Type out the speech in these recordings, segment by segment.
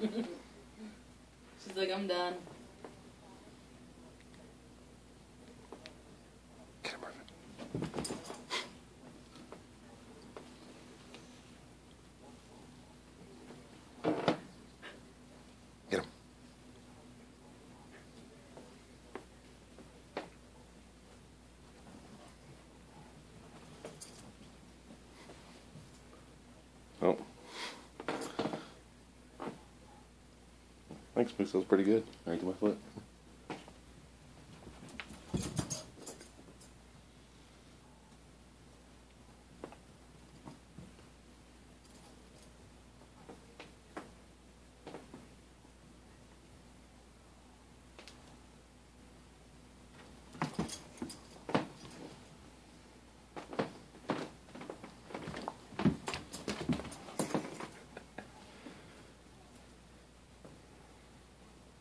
She's like, I'm done. Thanks, Moose. That was pretty good. Right to my foot.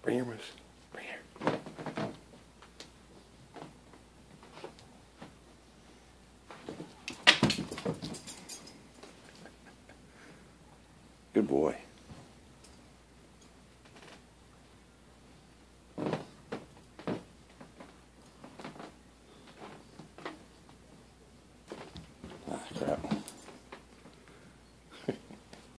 Bring here, Moose. Bring here. Good boy.